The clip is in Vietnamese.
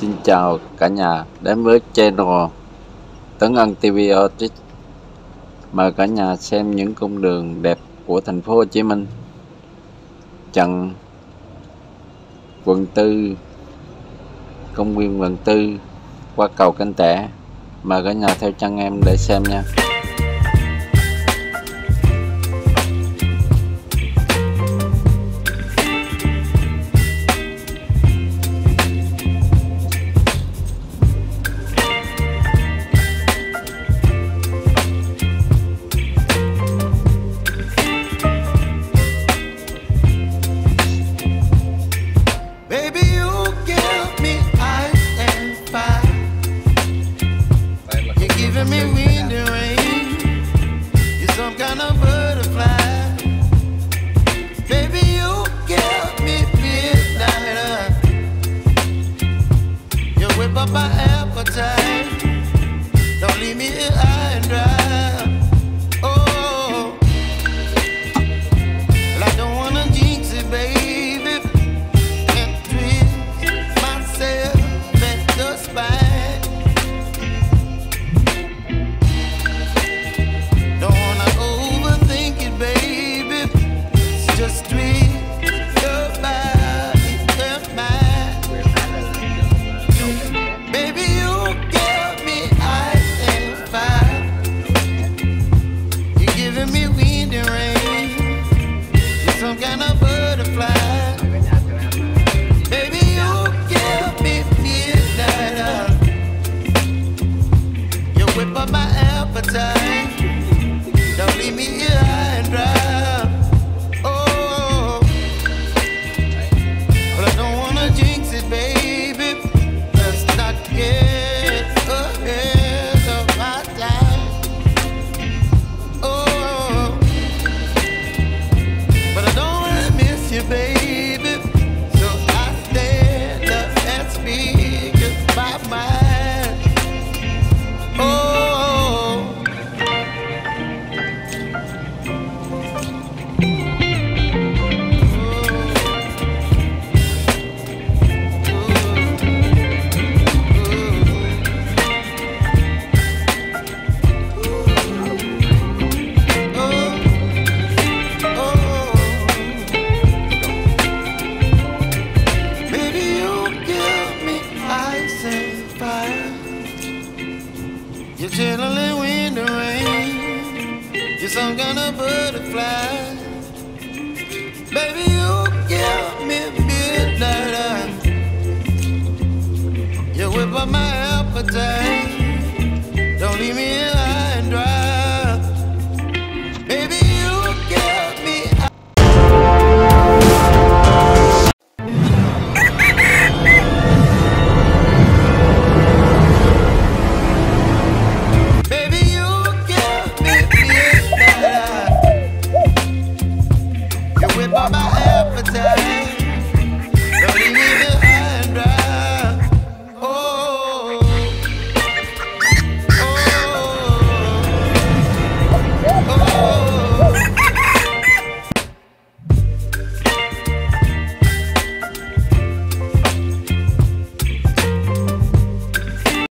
Xin chào cả nhà đến với channel Tấn Ân TV Artist. Mời cả nhà xem những cung đường đẹp của thành phố Hồ Chí Minh. Chặng quận tư, công viên quận tư qua cầu Canh Tẻ. Mời cả nhà theo chân em để xem nha. Me some kind of by my You're chilling wind and rain. You're some kind of butterfly. Baby, you give me midnight. You whip up my appetite.